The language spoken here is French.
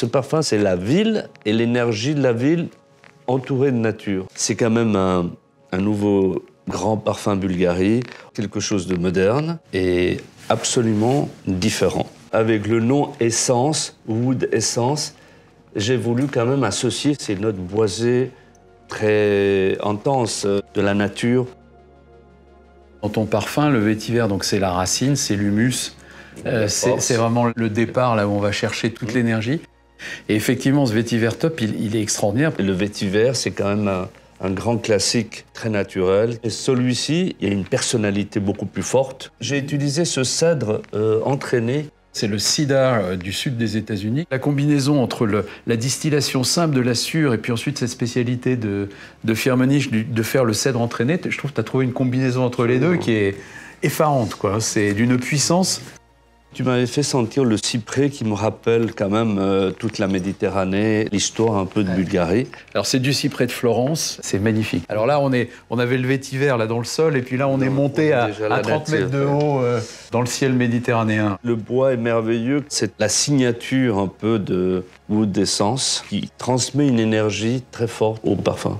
Ce parfum, c'est la ville et l'énergie de la ville entourée de nature. C'est quand même un, un nouveau grand parfum Bulgarie, quelque chose de moderne et absolument différent. Avec le nom Essence, Wood Essence, j'ai voulu quand même associer ces notes boisées très intenses de la nature. Dans ton parfum, le vétiver, donc c'est la racine, c'est l'humus, euh, c'est vraiment le départ là où on va chercher toute l'énergie. Et effectivement, ce vétiver top, il, il est extraordinaire. Et le vétiver, c'est quand même un, un grand classique très naturel. Et celui-ci, il y a une personnalité beaucoup plus forte. J'ai utilisé ce cèdre euh, entraîné. C'est le cedar euh, du sud des États-Unis. La combinaison entre le, la distillation simple de la sûre et puis ensuite cette spécialité de, de Firmenich de faire le cèdre entraîné, je trouve que tu as trouvé une combinaison entre les deux qui est effarante. C'est d'une puissance tu m'avais fait sentir le cyprès qui me rappelle quand même euh, toute la Méditerranée, l'histoire un peu de Bulgarie. Alors c'est du cyprès de Florence, c'est magnifique. Alors là on est, on avait le vétiver là dans le sol et puis là on est monté à, à 30 mètres de haut euh, dans le ciel méditerranéen. Le bois est merveilleux, c'est la signature un peu de Wood d'essence qui transmet une énergie très forte au parfum.